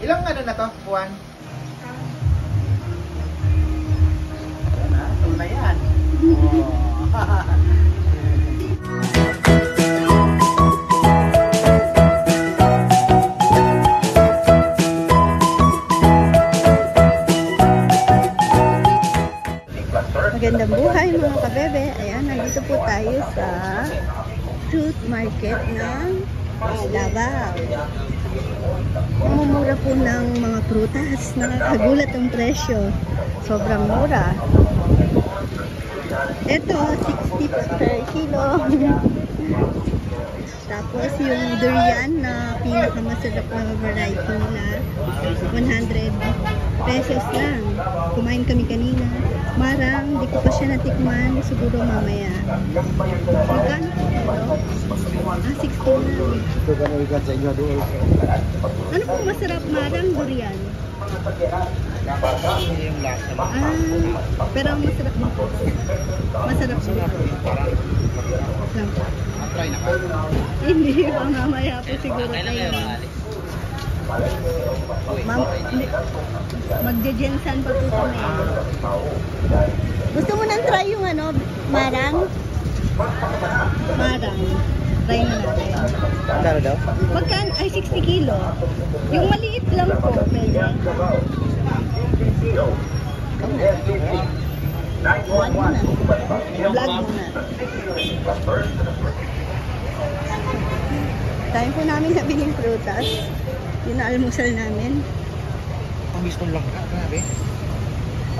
Ilang ano na to, Juan? Yan na, tunay yan. Magandang buhay mga kabebe. Ayan, nandito po tayo sa fruit market ng Davao. Mamumura po ng mga prutas. Nakakagulat ang presyo. Sobrang mura. Ito, 60 per kilo. Tapos yung durian na pinakamasarap na variety nila, 100 pesos lang. Kumain kami kanina. Marang, di ko pa siya natikman. Siguro mamaya. Magkano ito? Ah, 60 lang. Ito ka nabigat sa inyo doon. Ano pong masarap marang durian? Ah, pero ang masarap din po. Masarap. Lang. Try na ka. Hindi, bang mamaya po siguro tayo. Ma'am, magjejensan pa po kami. Gusto mo nang try yung ano, marang? Marang. Try na natin. Magkano daw? Magkan ay 60 kilo. Yung maliit lang po, pwede. Vlog mo na. Vlog mo na. Tayo po namin nabiling prutas. Yun na almusal namin. Ang gusto lang grabe.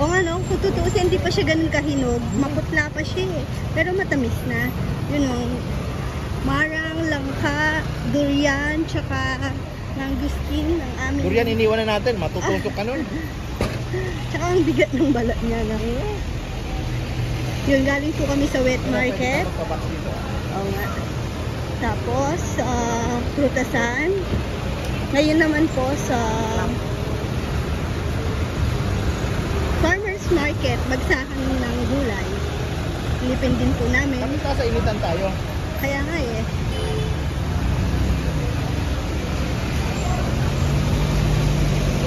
O ano, kung tutuusin, hindi pa siya ganun kahinog. Maputla pa siya eh. Pero matamis na. Yun o. Marang, langka, durian, tsaka mangustin ng aming... Durian, iniwan na natin. Matutusok ka nun. Tsaka ang bigat ng balat niya na. Yun, galing po kami sa wet market. Oo nga. Tapos, sa prutasan. Ngayon naman po sa farmer's market, bagsakan ng gulay. Ilipin din po namin. Kami sa initan tayo. Kaya nga eh.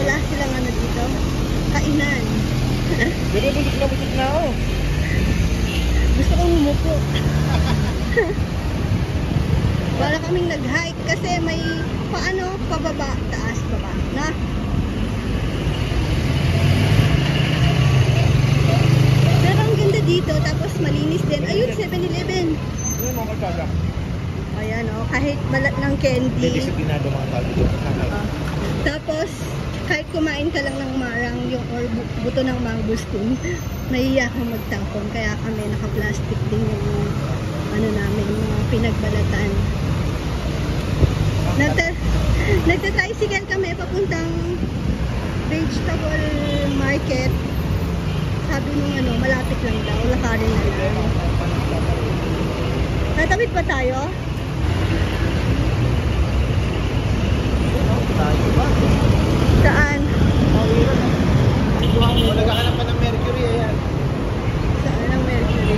Wala silang ano dito. Kainan. Pero busog na busog na ako. Gusto kong umupo. Wala kaming nag-hike kasi may paano pababa, taas, baba. Na? Pero ang ganda dito, tapos malinis din. Ayun, 7-Eleven. Ano yung mga kalsada? Ayan o, kahit balat ng Hindi candy. disiplinado mga tao dito. Ah. tapos, kahit kumain ka lang ng marang yung or bu- buto ng mangustin, nahiya kang magtapon. Kaya kami naka-plastic din yung ano namin, mga pinagbalatan. Nagta Nagta-tricycle kami papuntang vegetable market. Sabi nung ano, malapit lang daw, lakarin na lang. Tatawid pa tayo? Tayo ba? Saan? Kung naghahanap ka ng mercury, ayan. Saan ang Mercury?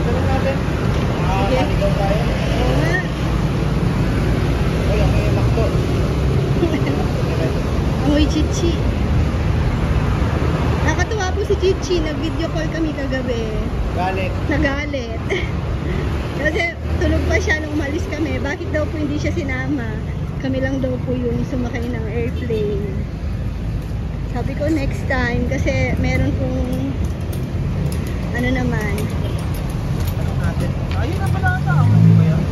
Ganun natin. Ah, Sige. maligaw tayo. Oo nga. Uy, ang may lakto. Amoy chichi. Nakatuwa po si Chichi. Nag-video call kami kagabi. Galit. Nagalit. Kasi tulog pa siya nung umalis kami. Bakit daw po hindi siya sinama? Kami lang daw po yung sumakay ng airplane. Sabi ko next time kasi meron pong ano naman. Tanong natin. Ayun na pala ata. Ano ba yan?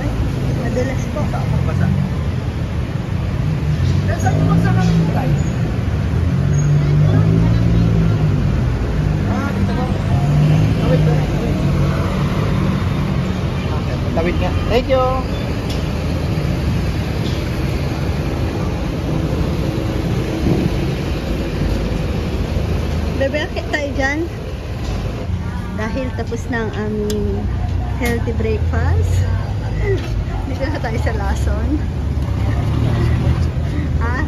Ay, madulas po. Tapos basa. Eh, saan yung magsa ng guys? Ah, dito ba? Tawid ba? Tawid. Okay, Tawid nga. Thank you. Bebe, akit tayo dyan. Ang aming healthy breakfast. Dito na tayo sa Lason. ah?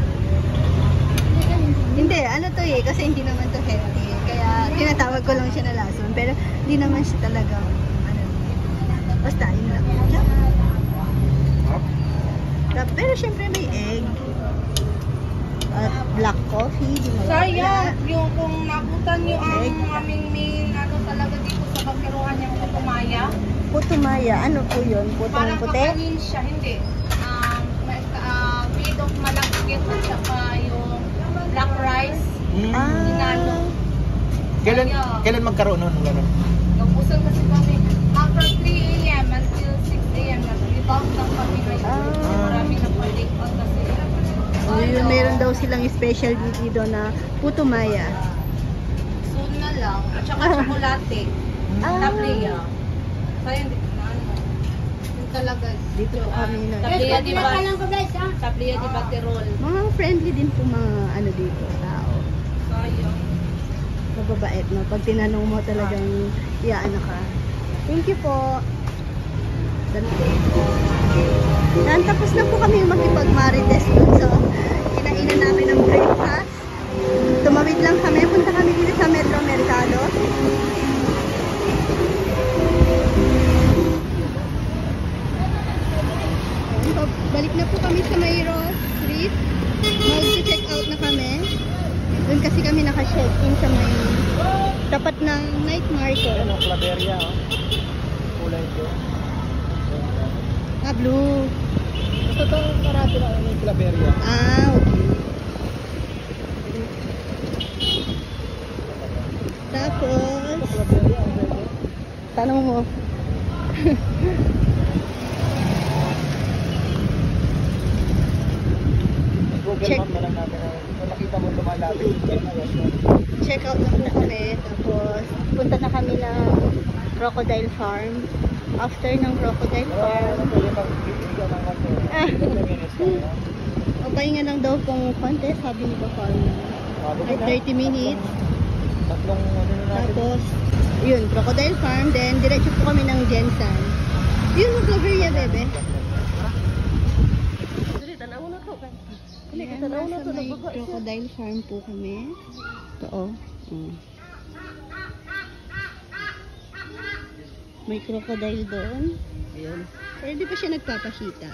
Hindi, ano to eh, kasi hindi naman to healthy. Kaya tinatawag ko lang siya na Lason. Pero hindi naman siya talaga, ano, basta yun lang. Pero syempre may egg. At black coffee. Sayang, yung kung nabutan nyo ang aming main, ano talaga kapiruhan yung kutumaya. Putumaya. Ano po yun? Putong Parang puti? kakanin siya, hindi. Um, may- uh, made of malagkit at saka yung black rice. Hmm. Ah. Ginano. Kailan, kailan magkaroon nun? Ganun? Naubusan kasi kami. After 3 a.m. until 6 a.m. nag-rebound lang kami ngayon. Ah. Marami na pa-take out kasi. Oh, yun, meron daw silang special dito na putumaya. Soon na lang. At saka chocolate. Ah. Tablia. Sayang, di na ano. Yung talaga. Dito po kami na. Tablia di ba? Tablia di Baterol. Mga friendly din po mga ano dito, tao. Sayang. Mababait, no? Pag tinanong mo talagang iyaan ka. Thank you po. Dante. Yan, tapos na po kami makipag-marites dun sa kinainan namin ng breakfast. Tumawid lang kami. Punta kami dito sa Metro Mercado. So, balik na po kami sa Mayros Street. Mag-check out na kami. Doon kasi kami naka-check-in sa may tapat ng night market. Ano, Claveria, oh. Kulay ko. Ah, blue. Basta itong karate na ano yung Claveria. Ah, okay. Tapos, Claveria, ang pwede. tanong mo. Google Check. Map na lang natin. ah. Kung nakita mo lumalapit, check na yun. Check out na po kami. Tapos, punta na kami ng Crocodile Farm. After ng Crocodile Pero Farm, ano, pwede pang bibigyan ng kaso. Ah. 20 minutes na yun. o pahinga lang daw pong konti, sabi ni Bakal. Sabi Ay, ko na, 30 minutes. Tatlong, ano na natin. Tapos, yun, Crocodile Farm. Then, diretso po kami ng Jensen. Yun, yung Cloveria, bebe. Ayan, nasa may Crocodile Farm po kami. Ito, oh. Mm. May crocodile doon. Ayun. Pero di pa siya nagpapakita.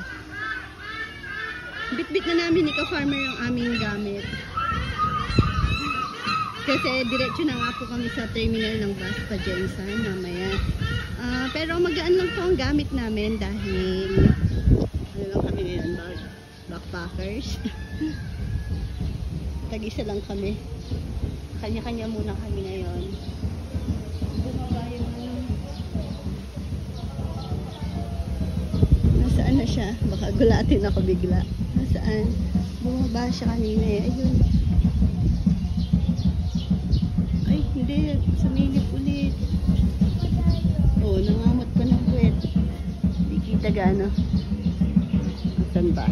Bit-bit na namin ni ka-farmer yung aming gamit. Kasi diretso na nga po kami sa terminal ng bus pa Jensen mamaya. Ah, pero magaan lang po ang gamit namin dahil ano lang kami ngayon, backpackers. Tag-isa lang kami. Kanya-kanya muna kami ngayon. Nasaan na siya? Baka gulatin ako bigla. Nasaan? Bumaba siya kanina eh. Ayun. Hindi. Sumilip ulit. Oo, oh, nangamot pa ng puwet. Hindi kita gaano. Saan ba?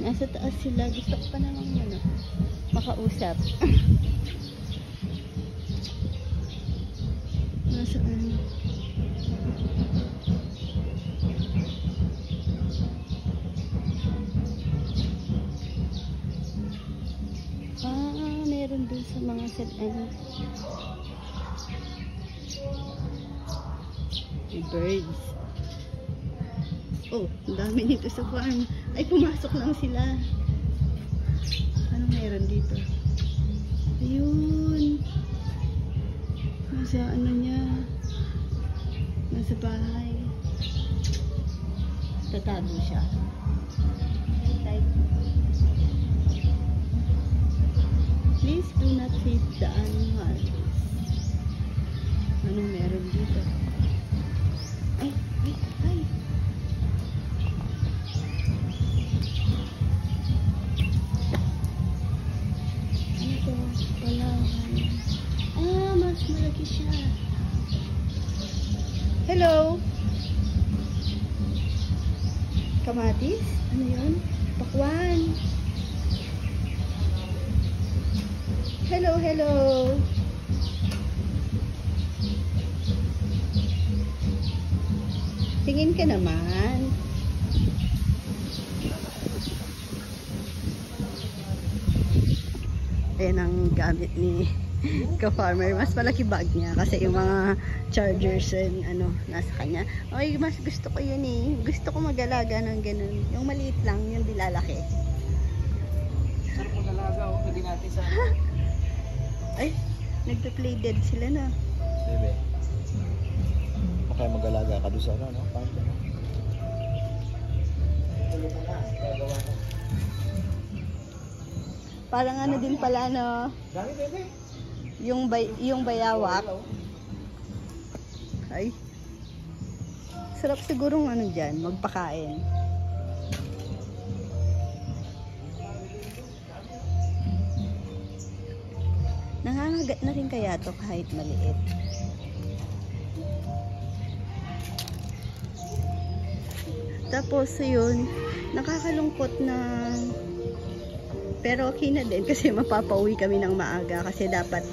Nasa taas sila. Gusto ko pa naman ano, makausap. Nasaan? Ah, dun sa mga set. May birds. Oh, dami nito sa farm. Ay, pumasok lang sila. Ano meron dito? Ayun. Nasa ano niya. Nasa bahay. Tatago siya. Type. The animals. Anong meron dito? Ay, ay, ay. Ano to? Palawan. Ah, mas malaki siya. Hello? Kamatis? Ano yun? Pakwan. Hello, hello. Tingin ka naman. Ayan ang gamit ni ka-farmer. Mas malaki bag niya kasi yung mga chargers and ano, nasa kanya. Ay, mas gusto ko yun eh. Gusto ko mag-alaga ng ganun. Yung maliit lang, yung di lalaki. Sarap mo nalaga, oh. Lagyan natin sa... Ay, nagpa-play dead sila na. Bebe. Baka mag-alaga ka doon sa ano, no? Paano Parang ano din pala no, yung bay yung bayawak. Ay. Sarap sigurong ano diyan, magpakain. Nangangagat na rin kaya to kahit maliit. Tapos yun, nakakalungkot na pero okay na din kasi mapapauwi kami ng maaga kasi dapat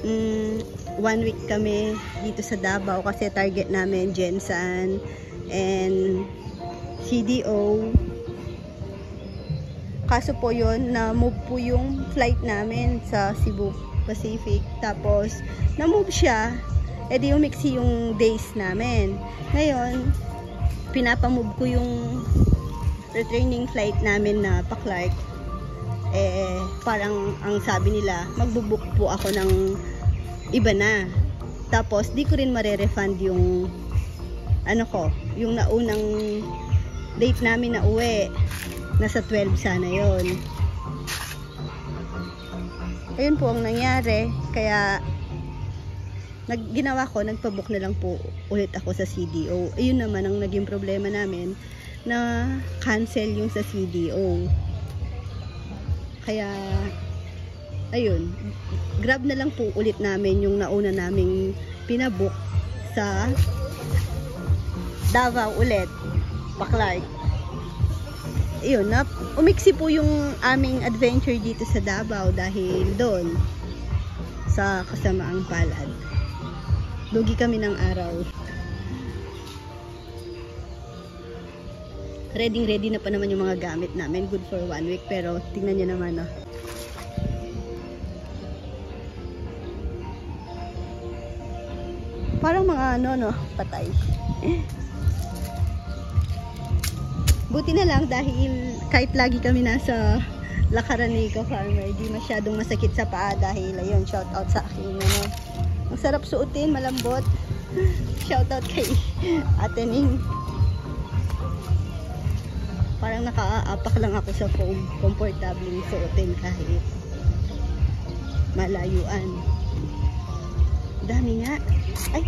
mm, one week kami dito sa Davao kasi target namin Jensan and CDO. Kaso po yun, na-move po yung flight namin sa Cebu Pacific. Tapos, na-move siya, edi umiksi yung days namin. Ngayon, pinapamove ko yung returning flight namin na pa Clark eh parang ang sabi nila magbubuk po ako ng iba na. Tapos di ko rin mare-refund yung ano ko yung naunang date namin na uwi. Nasa 12 sana yon ayun po ang nangyari. Kaya nag, ginawa ko, nagpabook na lang po ulit ako sa CDO. Ayun naman ang naging problema namin na cancel yung sa CDO. Kaya, ayun, grab na lang po ulit namin yung nauna naming pinabook sa Davao ulit, Paklark. Ayun, na, umiksi po yung aming adventure dito sa Davao dahil doon sa kasamaang palad. Lugi kami ng araw. Ready ready na pa naman yung mga gamit namin. Good for one week. Pero tingnan nyo naman oh. Parang mga ano no, patay. Buti na lang dahil kahit lagi kami nasa lakaran ni Farmer, di masyadong masakit sa paa dahil ayun, shout out sa akin ano. Ang sarap suotin, malambot. Shout out kay Ate Ning. Parang nakaapak lang ako sa foam. Comfortable suotin kahit malayuan. Dami nga. Ay!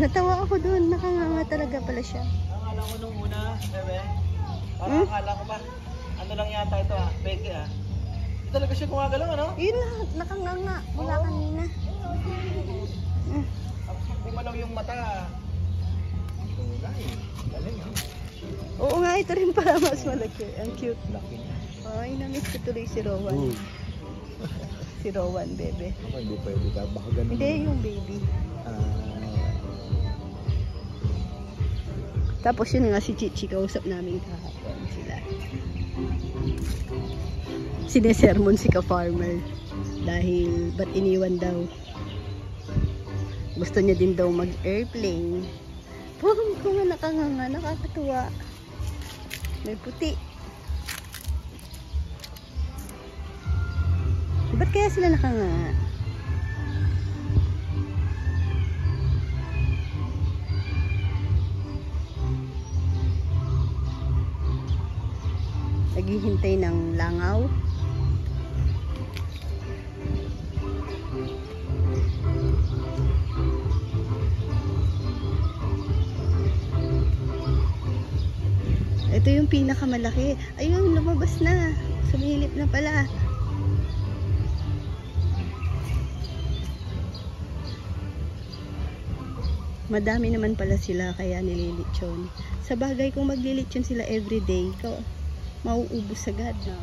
Natawa ako doon. Nakanganga talaga pala siya. Akala ko nung una, bebe. Parang Hmm? akala ko pa. Ano lang yata ito ah, peke ah. Talaga siya gumagalaw ano? Yun na, nakanganga. Mula kanina. Mm. Bumalaw yung mata. Tunay. Galing. Oo nga, ito rin pala mas malaki. Ang cute. Laki niya. Ay, namiss ko tuloy si Rowan. Si Rowan, bebe. Ako hindi pwede ka. Baka ganun. Hindi, yung baby. Ah, Tapos yun nga si Chichi, kausap namin kahapon sila. Sinesermon si ka-farmer. Dahil, ba't iniwan daw? Gusto niya din daw mag-airplane. Pum, ko nga nakanganga, nakakatuwa. May puti. Ba't kaya sila nakanganga? Naghihintay ng langaw. Ito yung pinakamalaki. Ayun, lumabas na. Sumilip na pala. Madami naman pala sila kaya nililitsyon. Sa bagay kung maglilitsyon sila everyday, ka- mauubos agad na.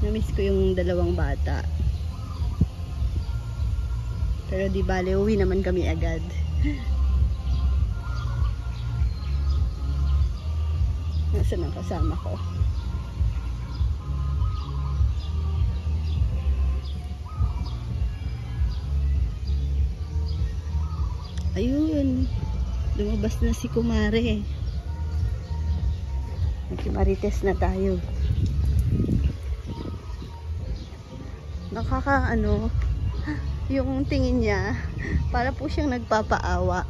Namiss ko yung dalawang bata. Pero di bale, uwi naman kami agad. Nasaan ang kasama ko? Ayun. Lumabas na si Kumare. Nagkimarites na tayo. Nakaka ano, yung tingin niya, para po siyang nagpapaawa.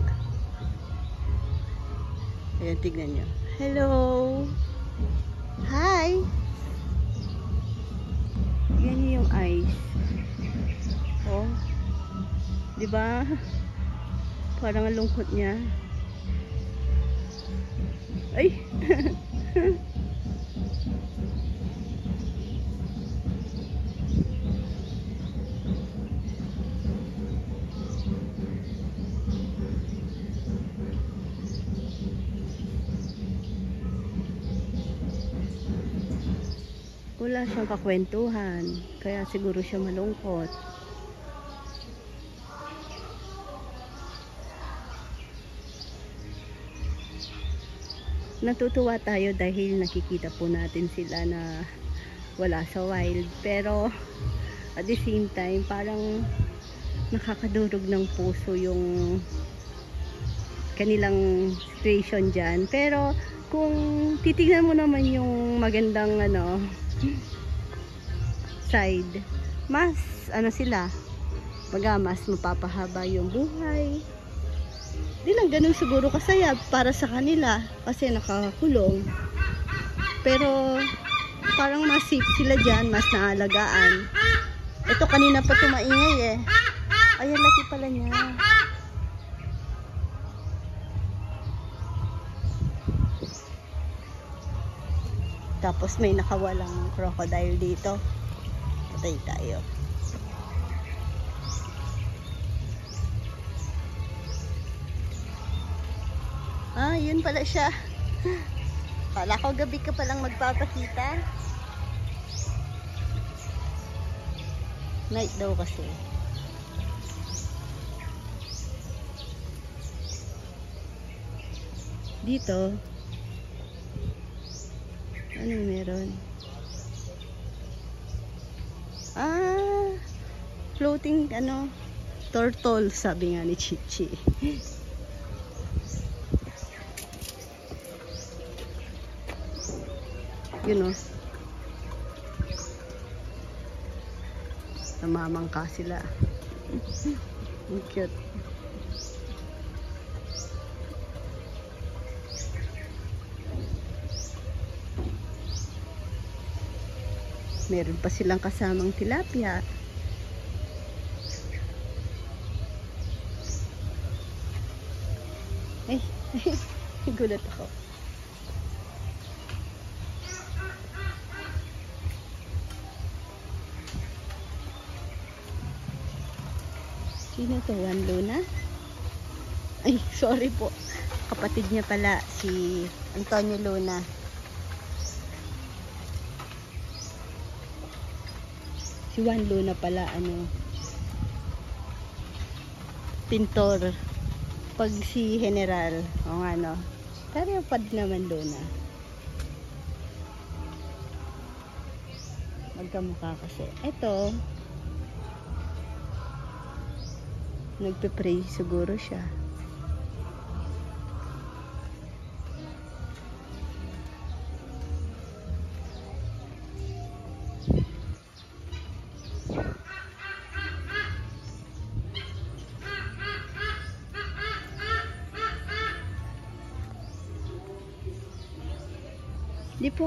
Ayan, tignan niyo. Hello! Hi! Yan yung eyes. Oh. 'Di ba? Parang ang lungkot niya. Ay! Wala siyang kakwentuhan. Kaya siguro siya malungkot. Natutuwa tayo dahil nakikita po natin sila na wala sa wild. Pero at the same time, parang nakakadurog ng puso yung kanilang situation dyan. Pero kung titignan mo naman yung magandang ano side, mas ano sila, baga mas mapapahaba yung buhay. Di lang ganun siguro kasaya para sa kanila kasi nakakulong. Pero parang mas safe sila dyan, mas naalagaan. Ito kanina pa tumaingay eh. Ay, ang laki pala niya. Tapos may nakawalang crocodile dito. Patay tayo. Ah, yun pala siya. Kala ko gabi ka palang magpapakita. Night daw kasi. Dito, Anong meron? Ah, floating ano, turtle sabi nga ni Chichi. Yun o. Namamangka sila. Ang cute. Meron pa silang kasamang tilapia. Ay, gulat ako. Sino to? Juan Luna? Ay, sorry po. Kapatid niya pala, si Antonio Luna. Juan Luna pala, ano, pintor. Pag si General, o nga no, pero pad naman Luna. Magkamukha kasi. Ito, nagpe-pray siguro siya.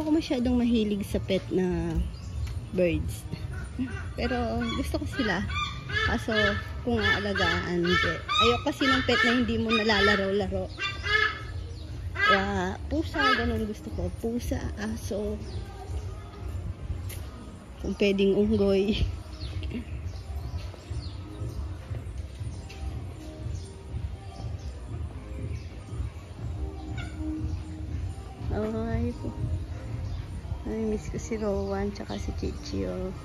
Ako masyadong mahilig sa pet na birds. Pero gusto ko sila. Kaso kung aalagaan. Ayoko kasi ng pet na hindi mo nalalaro-laro. Kaya pusa, ganun gusto ko. Pusa, aso. Kung pwedeng unggoy. Ay po. Ay, miss Miss ko si Rowan, tsaka si Chichio.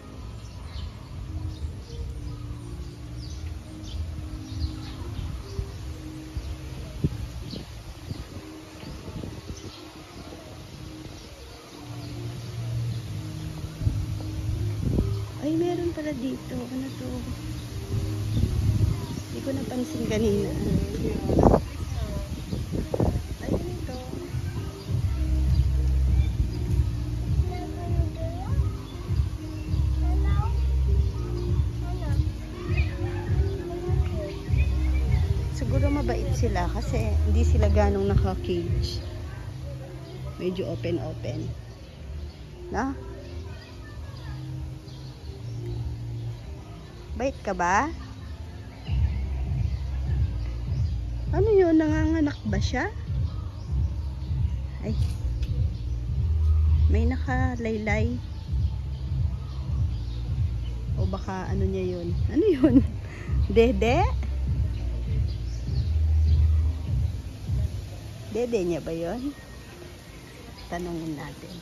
Sila kasi hindi sila ganong naka-cage. Medyo open-open. Na? Bait ka ba? Ano yun? Nanganganak ba siya? Ay. May nakalaylay. O baka ano niya yun? Ano yun? Dede? Dede niya ba yun? Tanungin natin.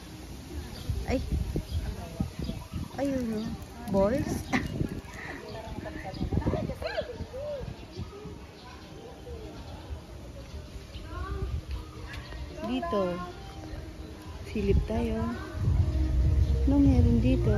Ay. Ayun o. Balls? dito. Silip tayo. Ano meron dito?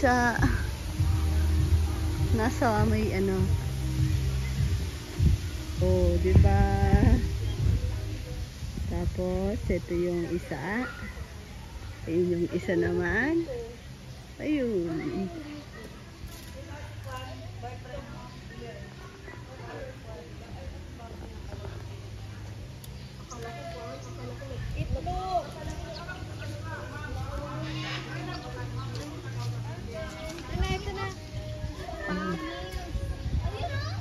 Isa. Nasa may ano. Oh, 'di ba? Tapos ito yung isa. Ayun yung isa naman. Ayun. Mm.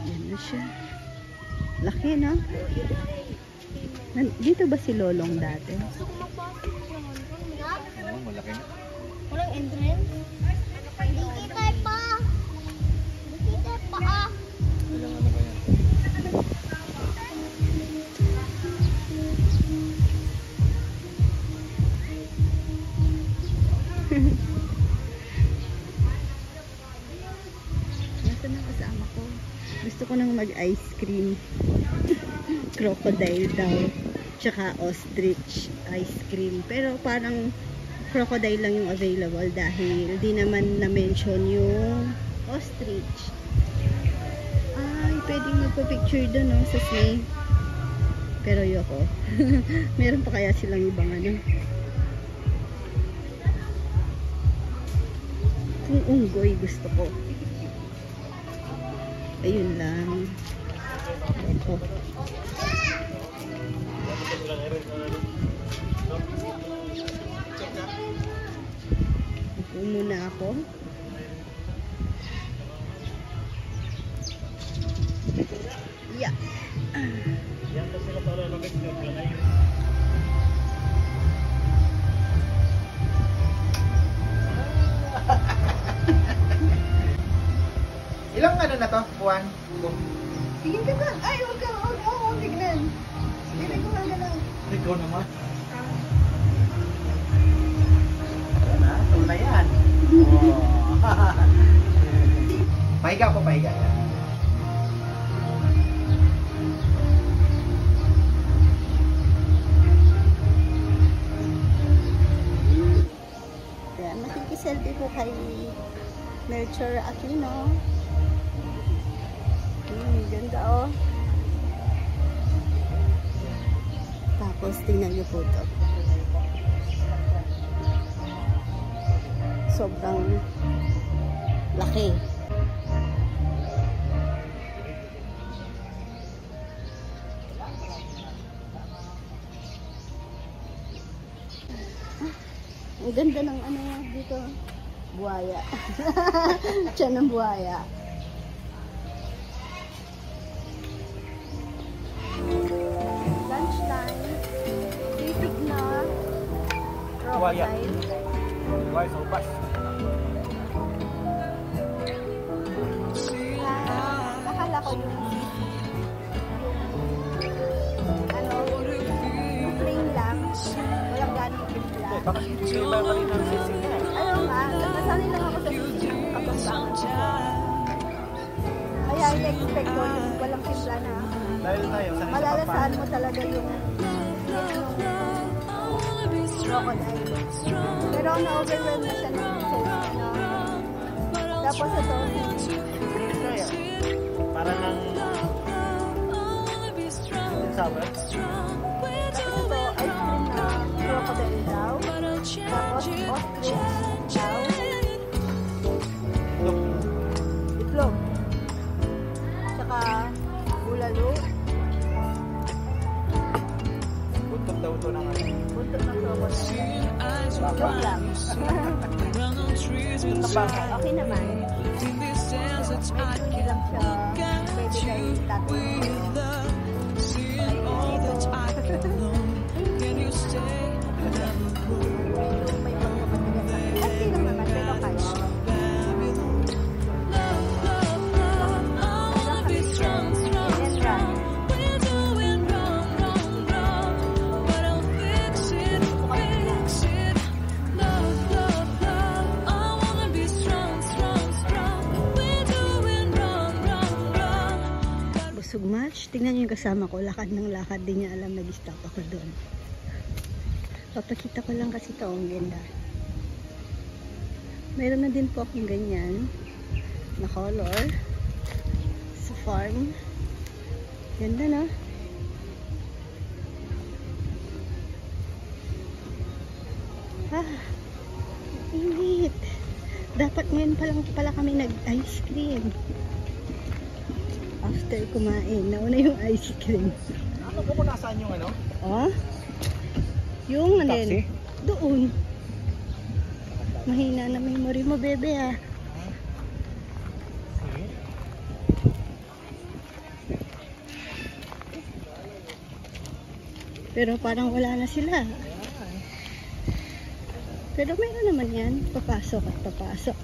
Yan na siya. Laki, no? Nan- Dito ba si Lolong dati? Oo, malaki na. Walang entrance? Hindi kita pa. Hindi kita pa. Ilang ano ba yan? Nasaan ang kasama ko? Gusto ko nang mag-ice cream. crocodile daw. Tsaka ostrich ice cream. Pero parang crocodile lang yung available dahil di naman na-mention yung ostrich. Ay, pwedeng magpa-picture doon no, sa snake. Pero yoko. Meron pa kaya silang ibang ano? Kung unggoy gusto ko. Ayun lang. Ito. Upo muna ako. Yeah. Ilang ano na to? Buwan? Tingin ka ba? Ay, huwag ka. Huwag mo. Huwag tignan. Ikaw naman. Yan na, tunay yan. Oh. pahiga po, pahiga. Kaya makikiselfie ko kay Melchor Aquino. Hmm, ganda oh. Tapos tingnan niyo po to. Sobrang laki. Ang ganda ng ano dito. Buhaya. Tiyan ng buhaya. Crocodile. Pero na-overwhelm na siya ng sauce na. Tapos ito, Kaya, para ng sour. tapos ito, ice cream na crocodile daw. Tapos ostrich Joke lang. Tabangan. okay naman. Medyo hindi lang siya pwede kay tatay. Medyo may pagkakatigas. Yung kasama ko. Lakad ng lakad. Di niya alam nag-stop ako doon. Papakita ko lang kasi ito. Ang ganda. Meron na din po akong ganyan na color sa farm. Ganda na. Ah, init. Dapat ngayon pa lang pala kami nag-ice cream. After kumain, nauna yung ice cream. Ano po kung nasaan yung ano? Oh? Yung ano yun? Doon. Mahina na memory mo, bebe ah. Pero parang wala na sila. Pero meron naman yan. Papasok at papasok.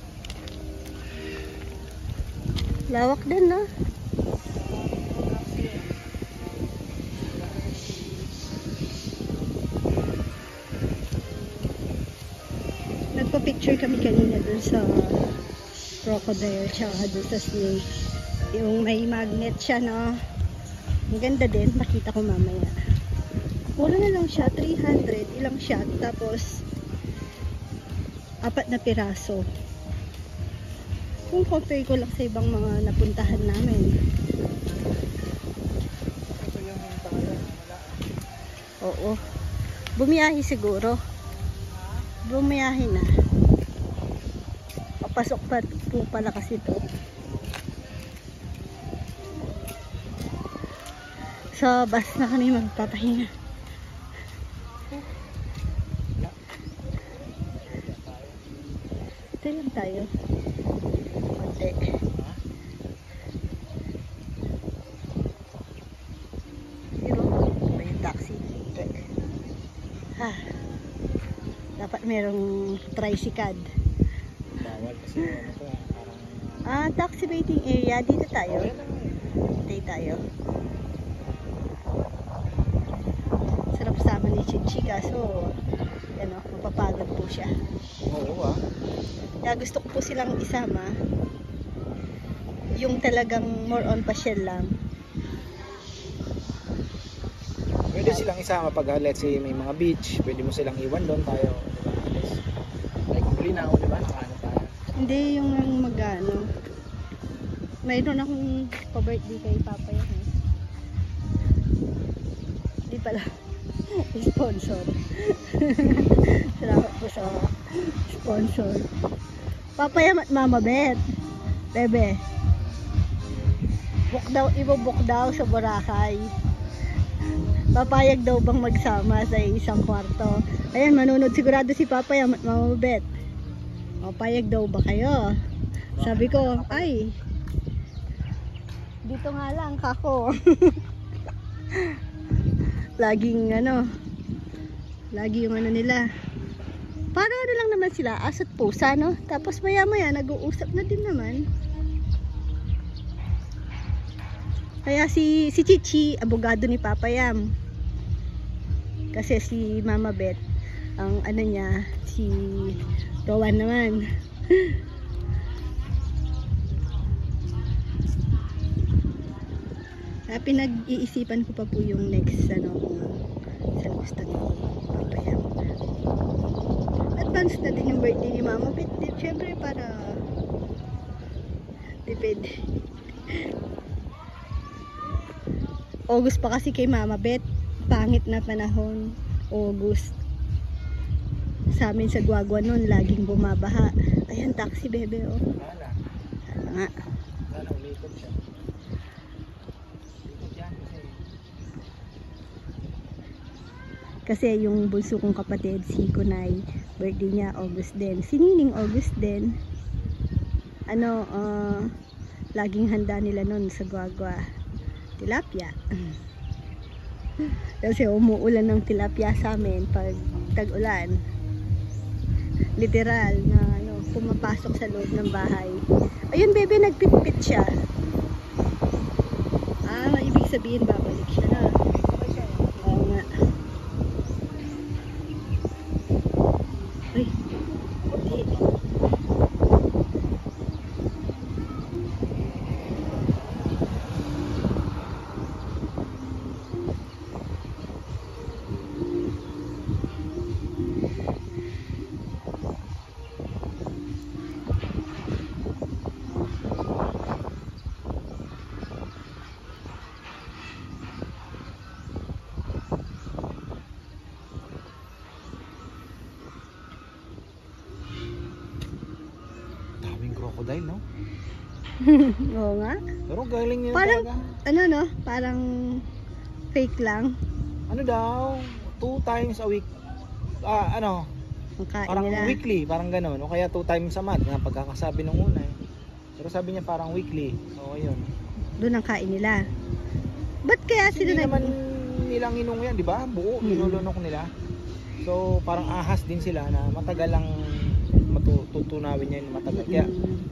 Lawak din, no? Nagpa-picture kami kanina dun sa crocodile tsaka dun sa snake. Yung may magnet siya, no? Ang ganda din. Makita ko mamaya. Mura na lang siya, 300, ilang shot, tapos apat na piraso. Kung compare ko lang sa ibang mga napuntahan namin. Oo. Bumiyahe siguro. Bumiyahe na. Papasok pa po pala kasi to. Sa bus na kami magpapahinga. Ito lang tayo. Konti. Pero, iba yung taxi. Ha. Dapat merong tricycad. Bawal kasi ano to. Parang... Ah, taxi waiting area. Dito tayo. Stay tayo. Sarap sama ni Chichika. So, ano, mapapagod po siya. Oo ah. Kaya gusto ko po silang isama. Yung talagang more on pasyal lang. Pwede silang isama pag ah, let's say may mga beach, pwede mo silang iwan doon tayo, di ba? Alis. Like Bulinaw, di ba? Ano? Hindi yung magano. Mayroon akong pa-birthday kay Papa yan eh. Hindi pala. Sponsor. Salamat po sa sponsor. Papayam Mama Bet. Bebe. Book daw, ibubok daw sa Boracay. Papayag daw bang magsama sa isang kwarto. Ayan, manunod sigurado si Papayam Mama Bet. O, payag daw ba kayo? Sabi ko, ay, dito nga lang, kako. Laging ano, lagi yung ano nila. Parang ano lang naman sila, asa't pusa, no? Tapos maya maya, nag-uusap na din naman. Kaya si, si Chichi, abogado ni Papa Yam. Kasi si Mama Beth, ang ano niya, si Rowan naman. Kaya pinag-iisipan ko pa po yung next ano kung saan gusto ni Papa Yam. Advance na din yung birthday ni Mama Beth. Di, syempre para depende. August pa kasi kay Mama Beth. Pangit na panahon. August. Sa amin sa Guagua noon, laging bumabaha. Ayan, taxi bebe, oh. Nga. Sana yan kasi. Yung bunso kong kapatid, si Kunay, birthday niya August din. Si Nining August din. Ano, ah, laging handa nila nun sa Guagua. Tilapia. Kasi umuulan ng tilapia sa amin pag tag-ulan. Literal na ano, pumapasok sa loob ng bahay. Ayun, bebe, nagpitpit siya. Ah, ibig sabihin babalik siya na. Sabay siya. eh. Oo nga. Uy, hindi. Daming crocodile, no? Oo nga. Pero galing nila Parang- talaga. Ano no? Parang fake lang. Ano daw? Two times a week. Ah, ano? Ang kain Parang nila. weekly, parang gano'n. O kaya two times a month, nga pagkakasabi nung una eh. Pero sabi niya parang weekly. So, ayun. Doon ang kain nila. Ba't kaya Kasi sila hindi nag... naman nilang inong yan, di ba? Buo, Mm. nilulunok nila. So, parang ahas din sila na matagal lang matutunawin yan matagal. Kaya,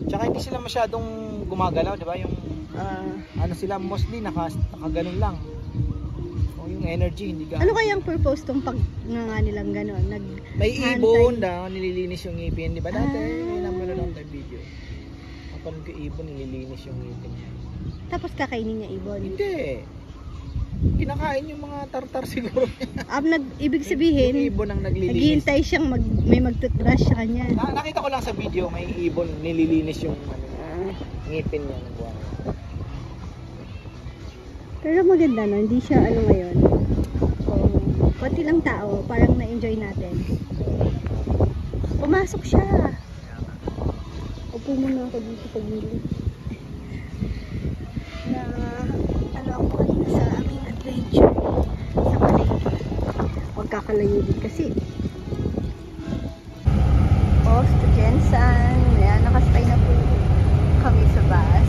tsaka hindi sila masyadong gumagalaw, di ba? Yung, Ah, ano sila, mostly naka, nakaganon lang. O yung energy, hindi ga. ano kaya ang purpose tong pag nga nilang gano'n? Nag... May ibon daw, nililinis yung ngipin. Di ba dati, Ah. may naman na tayo video. Kapag ko ibon, nililinis yung ngipin niya. Tapos kakainin niya ibon. Hindi. Kinakain yung mga tartar siguro. Um, nag, ibig yung sabihin, ibon ang naglilinis. naghihintay siyang mag, may magtutrush sa kanya. Na, nakita ko lang sa video, may ibon nililinis yung ano, Ah, ngipin niya ng buwan. pero maganda no, hindi siya ano ngayon. Kung konti lang tao, parang na-enjoy natin. Pumasok siya. Upo muna ako dito gilid. Na ano ako kanina sa aming adventure sa palengke. Magkakalayo din kasi. Off to Jensen. 来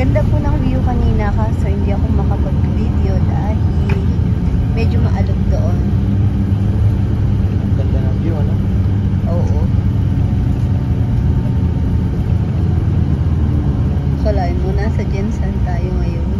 ganda po ng view kanina kaso hindi ako makapag-video dahil medyo maalog doon. Ang ganda ng view, ano? Oo. Kalain mo nasa Jensen tayo ngayon.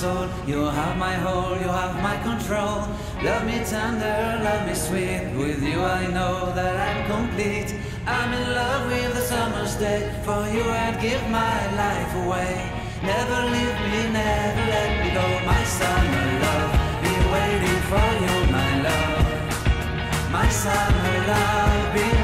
soul, you have my whole, you have my control. Love me tender, love me sweet. With you I know that I'm complete. I'm in love with the summer's day. For you I'd give my life away. Never leave me, never let me go. My summer love, been waiting for you, my love. My summer love, been